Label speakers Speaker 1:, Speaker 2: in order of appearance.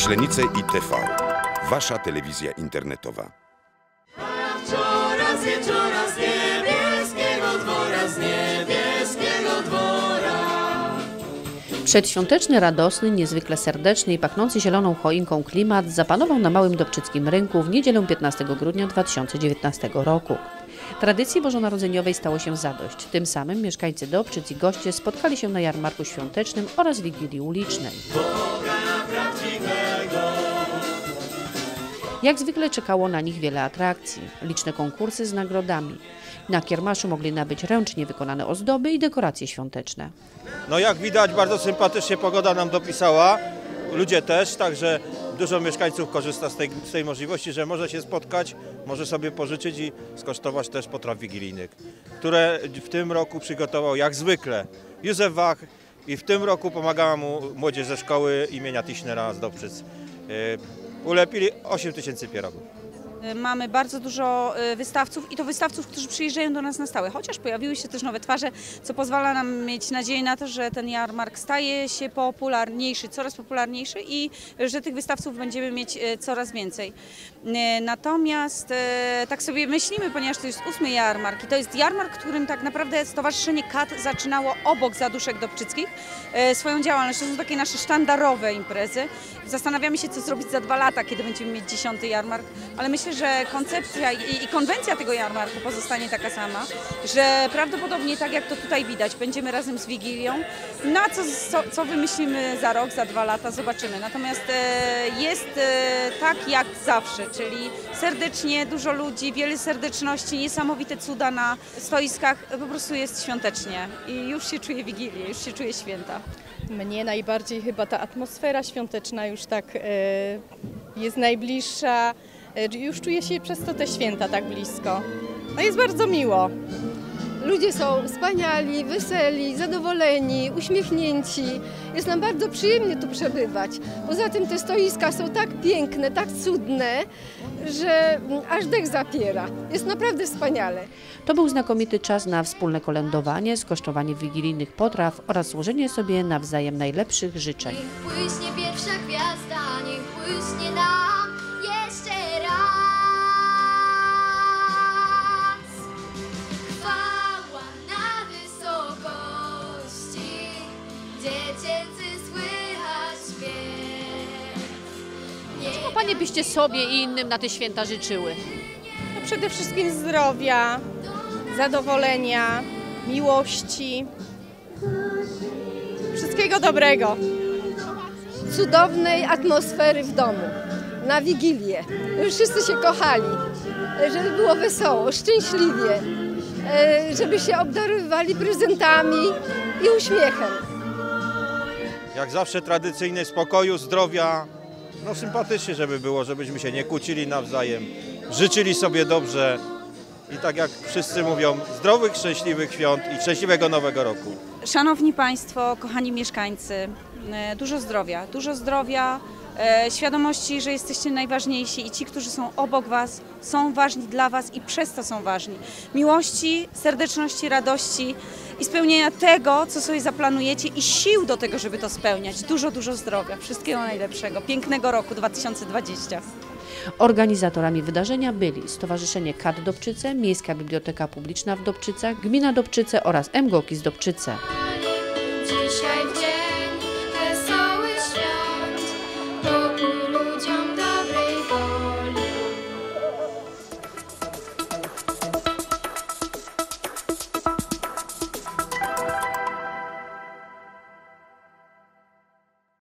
Speaker 1: Myślenice i TV. Wasza telewizja internetowa.
Speaker 2: Coraz wieczora z niebieskiego dwora, z niebieskiego dwora.
Speaker 3: Przedświąteczny, radosny, niezwykle serdeczny i pachnący zieloną choinką klimat zapanował na Małym Dobczyckim Rynku w niedzielę 15 grudnia 2019 roku. Tradycji bożonarodzeniowej stało się zadość. Tym samym mieszkańcy Dobczyc i goście spotkali się na jarmarku świątecznym oraz Wigilii Ulicznej. Jak zwykle czekało na nich wiele atrakcji, liczne konkursy z nagrodami. Na kiermaszu mogli nabyć ręcznie wykonane ozdoby i dekoracje świąteczne.
Speaker 4: No jak widać bardzo sympatycznie pogoda nam dopisała, ludzie też, także dużo mieszkańców korzysta z tej, z tej możliwości, że może się spotkać, może sobie pożyczyć i skosztować też potraw wigilijnych, które w tym roku przygotował jak zwykle Józef Wach i w tym roku pomagała mu młodzież ze szkoły imienia Tischnera z Dobczyc. Ulepili 8 tysięcy pierogów.
Speaker 5: Mamy bardzo dużo y, wystawców i to wystawców, którzy przyjeżdżają do nas na stałe, chociaż pojawiły się też nowe twarze, co pozwala nam mieć nadzieję na to, że ten jarmark staje się popularniejszy, coraz popularniejszy i że tych wystawców będziemy mieć y, coraz więcej. Y, Natomiast y, tak sobie myślimy, ponieważ to jest ósmy jarmark i to jest jarmark, którym tak naprawdę Stowarzyszenie KAT zaczynało obok Zaduszek Dobczyckich y, swoją działalność. To są takie nasze sztandarowe imprezy. Zastanawiamy się, co zrobić za dwa lata, kiedy będziemy mieć dziesiąty jarmark, ale myślę, że koncepcja i, i konwencja tego jarmarku pozostanie taka sama, że prawdopodobnie tak jak to tutaj widać, będziemy razem z Wigilią. Na co, co, co wymyślimy za rok, za dwa lata, zobaczymy. Natomiast e, jest e, tak jak zawsze, czyli serdecznie, dużo ludzi, wiele serdeczności, niesamowite cuda na stoiskach, po prostu jest świątecznie i już się czuje Wigilię, już się czuje święta.
Speaker 6: Mnie najbardziej chyba ta atmosfera świąteczna już tak e, jest najbliższa. E, już czuję się przez to te święta tak blisko. No jest bardzo miło.
Speaker 7: Ludzie są wspaniali, weseli, zadowoleni, uśmiechnięci. Jest nam bardzo przyjemnie tu przebywać. Poza tym te stoiska są tak piękne, tak cudne, że aż dech zapiera. Jest naprawdę wspaniale.
Speaker 3: To był znakomity czas na wspólne kolędowanie, skosztowanie wigilijnych potraw oraz złożenie sobie nawzajem najlepszych życzeń.
Speaker 8: Niech pierwsza gwiazda, niech błyśnie nam
Speaker 3: Panie byście sobie i innym na te święta życzyły.
Speaker 6: No przede wszystkim zdrowia, zadowolenia, miłości. Wszystkiego dobrego.
Speaker 7: Cudownej atmosfery w domu, na Wigilię. Żeby wszyscy się kochali, żeby było wesoło, szczęśliwie, e, żeby się obdarowywali prezentami i uśmiechem.
Speaker 4: Jak zawsze tradycyjny spokoju, zdrowia, no sympatycznie, żeby było, żebyśmy się nie kłócili nawzajem, życzyli sobie dobrze i tak jak wszyscy mówią, zdrowych, szczęśliwych świąt i szczęśliwego nowego roku.
Speaker 5: Szanowni Państwo, kochani mieszkańcy, e, dużo zdrowia, dużo zdrowia, e, świadomości, że jesteście najważniejsi i ci, którzy są obok Was, są ważni dla Was i przez to są ważni. Miłości, serdeczności, radości i spełnienia tego, co sobie zaplanujecie i sił do tego, żeby to spełniać. Dużo, dużo zdrowia, wszystkiego najlepszego, pięknego roku 2020.
Speaker 3: Organizatorami wydarzenia byli Stowarzyszenie KAT Dobczyce, Miejska Biblioteka Publiczna w Dobczycach, Gmina Dobczyce oraz MGOKiS Dobczyce.